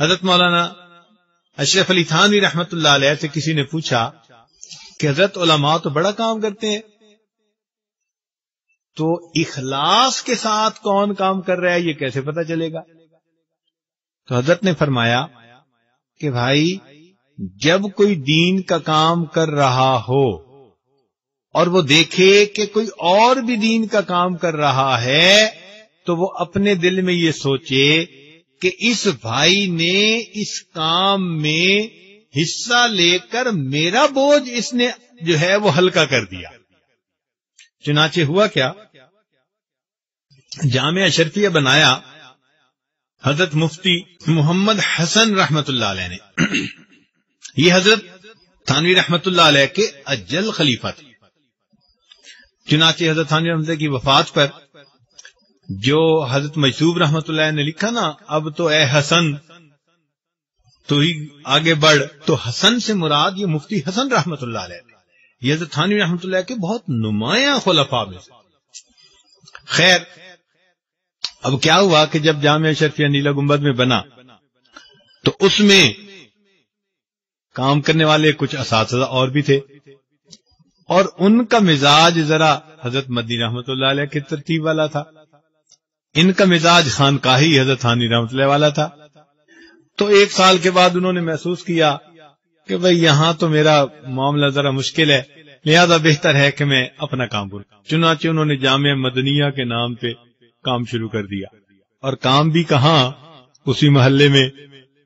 हज़रत मौलाना अशरफ अली थानवी रहमत से किसी ने पूछा कि हज़रत उलमा तो बड़ा काम करते हैं। तो इखलास के साथ कौन काम कर रहा है, ये कैसे पता चलेगा? तो हज़रत ने फरमाया कि भाई, जब कोई दीन का काम कर रहा हो और वो देखे कि कोई और भी दीन का काम कर रहा है तो वो अपने दिल में ये सोचे कि इस भाई ने इस काम में हिस्सा लेकर मेरा बोझ इसने जो है वो हल्का कर दिया। चुनाचे हुआ क्या? जामिया शर्फिया बनाया हज़रत मुफ्ती मोहम्मद हसन रहमतुल्लाह ने। ये हज़रत थानवी रहमतुल्लाह के अज्जल खलीफा थे। चुनाचे हज़रत थानवी रहमत की वफात पर जो हज़रत मसूब रहमत ने लिखा ना, अब तो ए हसन तो ही आगे बढ़। तो हसन से मुराद ये मुफ्ती हसन रहमत ये हज़रत रहमत के बहुत नुमाया खुलफा में खैर, अब क्या हुआ कि जब जाम शर्फिया नीला गुंबद में बना तो उसमें काम करने वाले कुछ इस और भी थे। और उनका मिजाज जरा हज़रत मदी रहमत के तरतीब वाला था। इनका मिजाज खानकाही हज़रत थानी रहमत वाला था। तो एक साल के बाद उन्होंने महसूस किया कि भाई यहाँ तो मेरा मामला जरा मुश्किल है, लिहाजा बेहतर है कि मैं अपना काम करूँ चुनाचे उन्होंने जामिया मदनिया के नाम पे काम शुरू कर दिया। और काम भी कहा? उसी मोहल्ले में,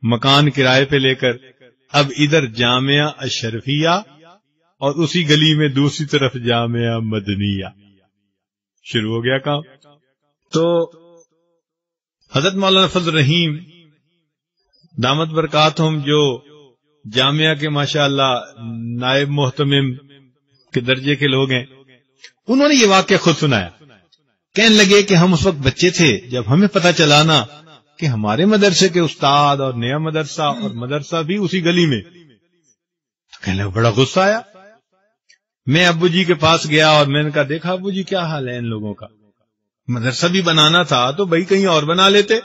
मकान किराए पे लेकर। अब इधर जामिया अशरफिया और उसी गली में दूसरी तरफ़ जामिया मदनिया। शुरू हो गया काम। तो हज़रत मौलाना फजल रहीम, दामद बरकत हम जो जामिया के माशाल्लाह नायब मोहतमिम के दर्जे के लोग हैं, उन्होंने ये वाक्य खुद सुनाया। कहने लगे कि हम उस वक्त बच्चे थे, जब हमें पता चला ना कि हमारे मदरसे के उस्ताद और नया मदरसा और मदरसा भी उसी गली में। तो कहने बड़ा गुस्सा आया। मैं अबू जी के पास गया और मैंने कहा, देखा अबू जी, क्या हाल है इन लोगों का? मदरसा भी बनाना था तो भाई कहीं और बना लेते।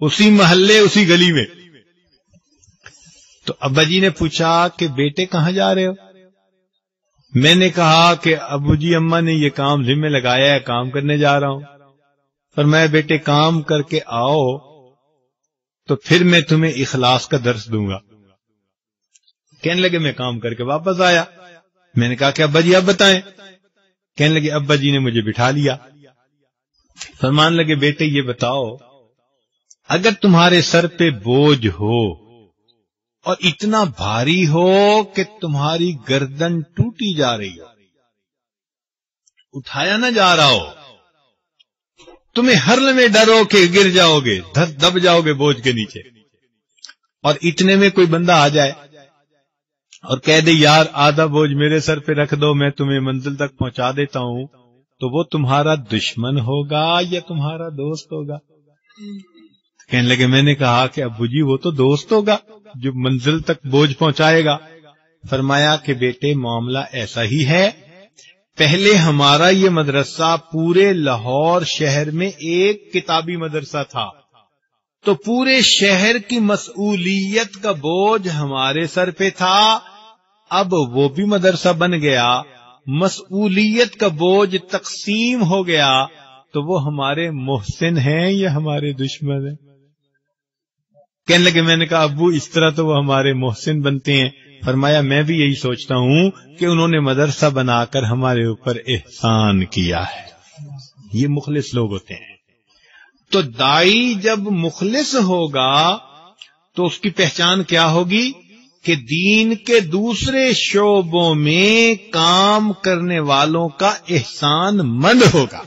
उसी महल्ले, उसी गली में। तो अब्बा जी ने पूछा कि बेटे कहाँ जा रहे हो? मैंने कहा कि अबू जी अम्मा ने ये काम जिम्मे लगाया है, काम करने जा रहा हूँ। पर मैं बेटे काम करके आओ तो फिर मैं तुम्हें इखलास का दर्श दूँगा। कहने लगे, मैं काम करके वापस आया। मैंने कहा कि अब्बा जी अब बताएँ। कहने लगे, अब्बा जी ने मुझे बिठा लिया। फरमान लगे, बेटे, ये बताओ, अगर तुम्हारे सर पे बोझ हो और इतना भारी हो कि तुम्हारी गर्दन टूटी जा रही हो, उठाया ना जा रहा हो, तुम्हें हर में डरो के गिर जाओगे दब जाओगे बोझ के नीचे, और इतने में कोई बंदा आ जाए और कह दे, यार, आधा बोझ मेरे सर पे रख दो, मैं तुम्हें मंजिल तक पहुँचा देता हूँ तो वो तुम्हारा दुश्मन होगा या तुम्हारा दोस्त होगा? कहने लगे, मैंने कहा कि अबू जी, वो तो दोस्त होगा जो मंजिल तक बोझ पहुंचाएगा। फरमाया कि बेटे, मामला ऐसा ही है। पहले हमारा ये मदरसा पूरे लाहौर शहर में एक किताबी मदरसा था। तो पूरे शहर की मसूलियत का बोझ हमारे सर पे था। अब वो भी मदरसा बन गया। मसूलियत का बोझ तकसीम हो गया तो वो हमारे मोहसिन हैं या हमारे दुश्मन हैं? कहने लगे, मैंने कहा, अबू, इस तरह तो वो हमारे मोहसिन बनते हैं। फरमाया, मैं भी यही सोचता हूँ कि उन्होंने मदरसा बनाकर हमारे ऊपर एहसान किया है। ये मुखलिस लोग होते हैं। तो दाई जब मुखलिस होगा तो उसकी पहचान क्या होगी? कि दीन के दूसरे शोबों में काम करने वालों का एहसान मंद होगा।